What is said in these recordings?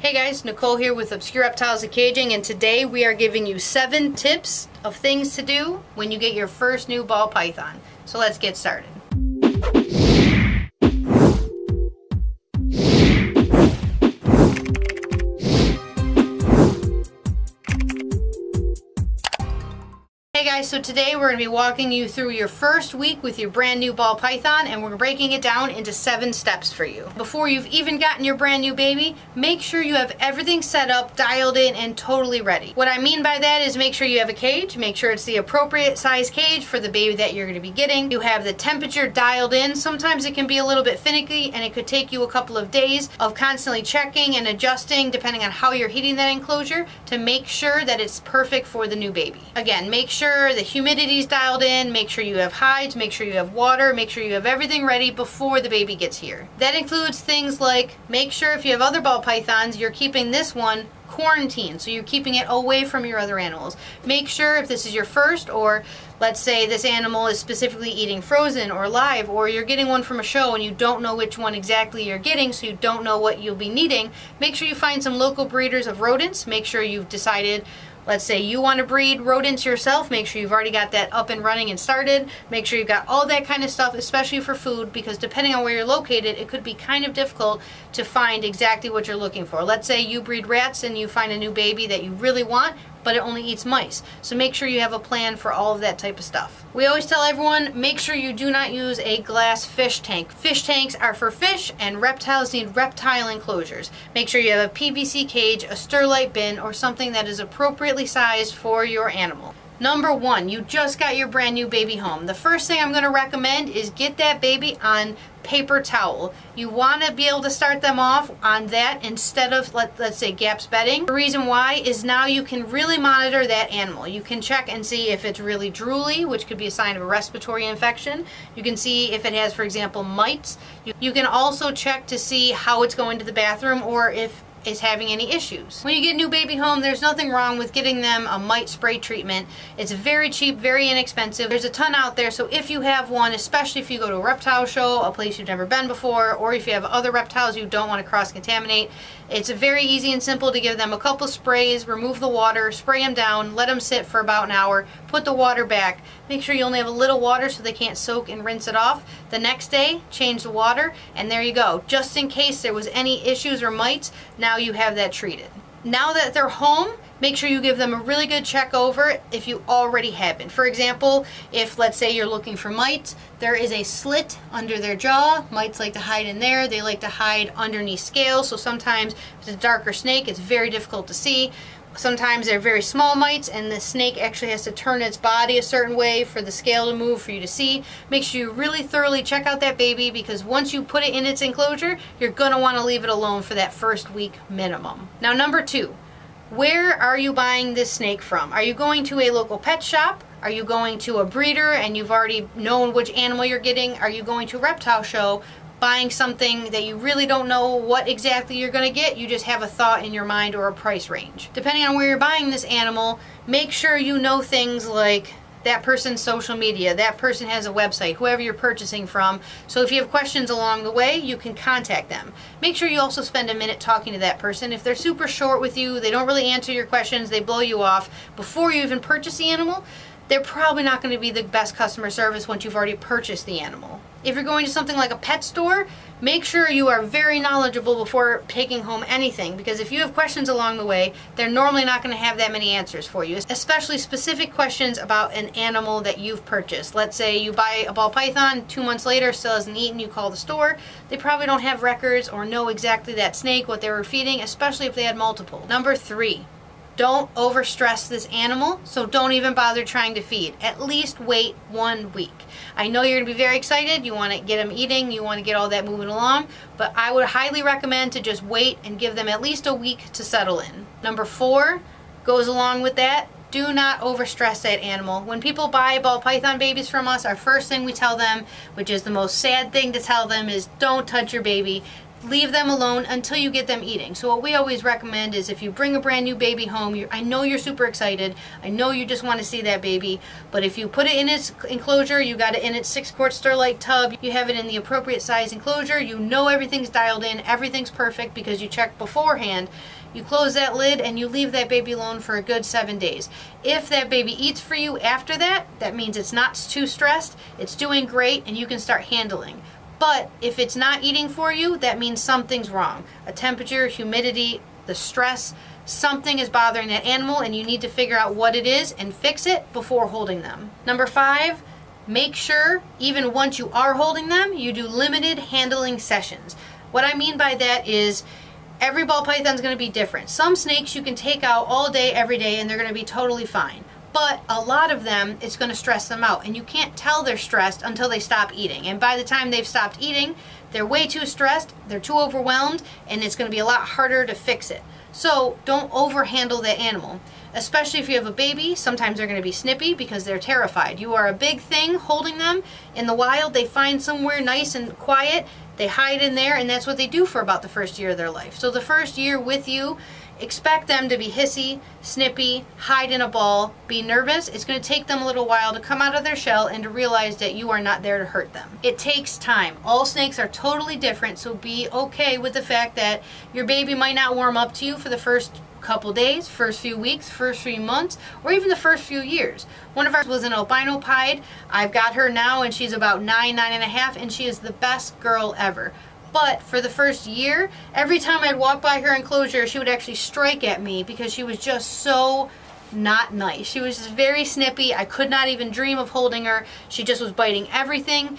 Hey guys, Nicole here with Obscure Reptiles and Caging and today we are giving you seven tips of things to do when you get your first new ball python. So let's get started. Hey guys, so today we're going to be walking you through your first week with your brand new ball python and we're breaking it down into seven steps for you. Before you've even gotten your brand new baby, make sure you have everything set up, dialed in, and totally ready. What I mean by that is make sure you have a cage, make sure it's the appropriate size cage for the baby that you're going to be getting. You have the temperature dialed in. Sometimes it can be a little bit finicky and it could take you a couple of days of constantly checking and adjusting depending on how you're heating that enclosure to make sure that it's perfect for the new baby. Again, make sure sure the humidity's dialed in, make sure you have hides, make sure you have water, make sure you have everything ready before the baby gets here. That includes things like make sure if you have other ball pythons, you're keeping this one quarantined, so you're keeping it away from your other animals. Make sure if this is your first or let's say this animal is specifically eating frozen or live or you're getting one from a show and you don't know which one exactly you're getting so you don't know what you'll be needing, make sure you find some local breeders of rodents. Make sure you've decided Let's say you want to breed rodents yourself, make sure you've already got that up and running and started. Make sure you've got all that kind of stuff, especially for food, because depending on where you're located, it could be kind of difficult to find exactly what you're looking for. Let's say you breed rats and you find a new baby that you really want, but it only eats mice. So make sure you have a plan for all of that type of stuff. We always tell everyone, make sure you do not use a glass fish tank. Fish tanks are for fish and reptiles need reptile enclosures. Make sure you have a PVC cage, a Sterlite bin, or something that is appropriately sized for your animal. Number one, you just got your brand new baby home. The first thing I'm going to recommend is get that baby on paper towel. You want to be able to start them off on that instead of, let, let's say, GAPS bedding. The reason why is now you can really monitor that animal. You can check and see if it's really drooly, which could be a sign of a respiratory infection. You can see if it has, for example, mites. You, you can also check to see how it's going to the bathroom or if is having any issues. When you get a new baby home, there's nothing wrong with getting them a mite spray treatment. It's very cheap, very inexpensive. There's a ton out there, so if you have one, especially if you go to a reptile show, a place you've never been before, or if you have other reptiles you don't want to cross-contaminate, it's very easy and simple to give them a couple sprays, remove the water, spray them down, let them sit for about an hour, put the water back. Make sure you only have a little water so they can't soak and rinse it off. The next day, change the water, and there you go. Just in case there was any issues or mites, now you have that treated. Now that they're home, make sure you give them a really good check over if you already haven't. For example, if let's say you're looking for mites, there is a slit under their jaw. Mites like to hide in there. They like to hide underneath scales, so sometimes if it's a darker snake, it's very difficult to see. Sometimes they're very small mites and the snake actually has to turn its body a certain way for the scale to move for you to see. Make sure you really thoroughly check out that baby because once you put it in its enclosure, you're going to want to leave it alone for that first week minimum. Now number two, where are you buying this snake from? Are you going to a local pet shop? Are you going to a breeder and you've already known which animal you're getting? Are you going to a reptile show buying something that you really don't know what exactly you're going to get, you just have a thought in your mind or a price range. Depending on where you're buying this animal, make sure you know things like that person's social media, that person has a website, whoever you're purchasing from. So if you have questions along the way, you can contact them. Make sure you also spend a minute talking to that person. If they're super short with you, they don't really answer your questions, they blow you off before you even purchase the animal, they're probably not going to be the best customer service once you've already purchased the animal. If you're going to something like a pet store, make sure you are very knowledgeable before taking home anything because if you have questions along the way, they're normally not going to have that many answers for you, especially specific questions about an animal that you've purchased. Let's say you buy a ball python, two months later still hasn't eaten, you call the store, they probably don't have records or know exactly that snake, what they were feeding, especially if they had multiple. Number three, don't overstress this animal, so don't even bother trying to feed. At least wait one week. I know you're going to be very excited. You want to get them eating. You want to get all that moving along. But I would highly recommend to just wait and give them at least a week to settle in. Number four goes along with that do not overstress that animal. When people buy ball python babies from us, our first thing we tell them, which is the most sad thing to tell them, is don't touch your baby. Leave them alone until you get them eating. So what we always recommend is if you bring a brand new baby home, I know you're super excited, I know you just want to see that baby, but if you put it in its enclosure, you got it in its six quart Sterlite tub, you have it in the appropriate size enclosure, you know everything's dialed in, everything's perfect because you checked beforehand, you close that lid and you leave that baby alone for a good seven days. If that baby eats for you after that, that means it's not too stressed, it's doing great, and you can start handling. But if it's not eating for you, that means something's wrong. A temperature, humidity, the stress, something is bothering that animal and you need to figure out what it is and fix it before holding them. Number five, make sure even once you are holding them, you do limited handling sessions. What I mean by that is every ball python is going to be different. Some snakes you can take out all day, every day, and they're going to be totally fine. But a lot of them, it's going to stress them out. And you can't tell they're stressed until they stop eating. And by the time they've stopped eating, they're way too stressed, they're too overwhelmed, and it's going to be a lot harder to fix it. So don't overhandle that animal. Especially if you have a baby, sometimes they're going to be snippy because they're terrified. You are a big thing holding them. In the wild, they find somewhere nice and quiet, they hide in there, and that's what they do for about the first year of their life. So the first year with you, expect them to be hissy, snippy, hide in a ball, be nervous. It's going to take them a little while to come out of their shell and to realize that you are not there to hurt them. It takes time. All snakes are totally different, so be okay with the fact that your baby might not warm up to you for the first couple days, first few weeks, first few months, or even the first few years. One of ours was an albino pied. I've got her now and she's about nine, nine and a half, and she is the best girl ever. But for the first year, every time I'd walk by her enclosure, she would actually strike at me because she was just so not nice. She was very snippy. I could not even dream of holding her. She just was biting everything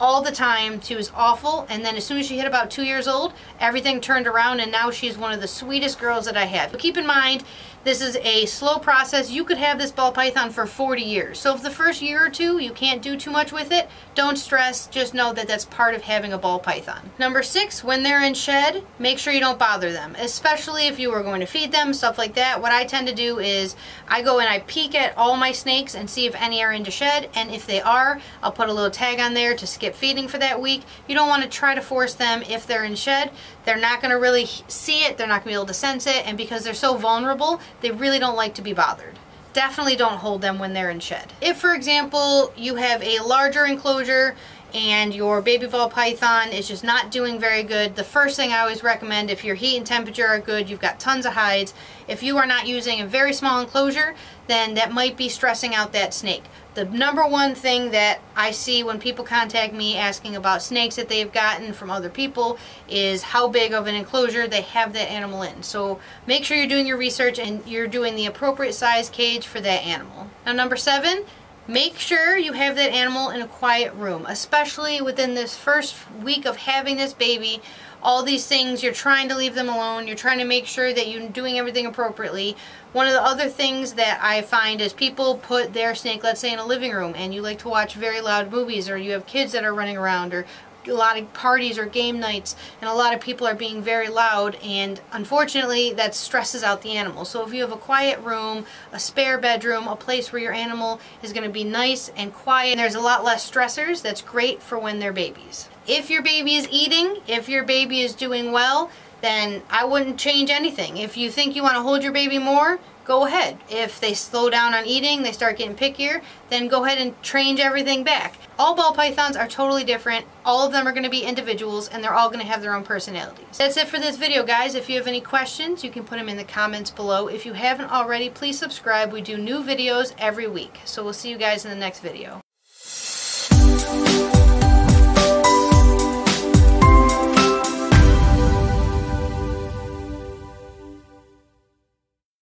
all the time. She was awful. And then as soon as she hit about two years old, everything turned around and now she's one of the sweetest girls that I have. But keep in mind, this is a slow process. You could have this ball python for 40 years. So if the first year or two you can't do too much with it, don't stress. Just know that that's part of having a ball python. Number six, when they're in shed, make sure you don't bother them, especially if you are going to feed them, stuff like that. What I tend to do is I go and I peek at all my snakes and see if any are into shed. And if they are, I'll put a little tag on there to skip feeding for that week. You don't want to try to force them if they're in shed. They're not going to really see it. They're not going to be able to sense it. And because they're so vulnerable, they really don't like to be bothered. Definitely don't hold them when they're in shed. If, for example, you have a larger enclosure and your baby ball python is just not doing very good, the first thing I always recommend if your heat and temperature are good, you've got tons of hides, if you are not using a very small enclosure, then that might be stressing out that snake. The number one thing that I see when people contact me asking about snakes that they've gotten from other people is how big of an enclosure they have that animal in. So make sure you're doing your research and you're doing the appropriate size cage for that animal. Now number seven, make sure you have that animal in a quiet room, especially within this first week of having this baby all these things, you're trying to leave them alone, you're trying to make sure that you're doing everything appropriately. One of the other things that I find is people put their snake, let's say in a living room, and you like to watch very loud movies, or you have kids that are running around, or a lot of parties or game nights and a lot of people are being very loud and unfortunately that stresses out the animal so if you have a quiet room a spare bedroom a place where your animal is going to be nice and quiet and there's a lot less stressors that's great for when they're babies if your baby is eating, if your baby is doing well, then I wouldn't change anything. If you think you want to hold your baby more, go ahead. If they slow down on eating, they start getting pickier, then go ahead and change everything back. All ball pythons are totally different. All of them are going to be individuals and they're all going to have their own personalities. That's it for this video guys. If you have any questions, you can put them in the comments below. If you haven't already, please subscribe. We do new videos every week. So we'll see you guys in the next video.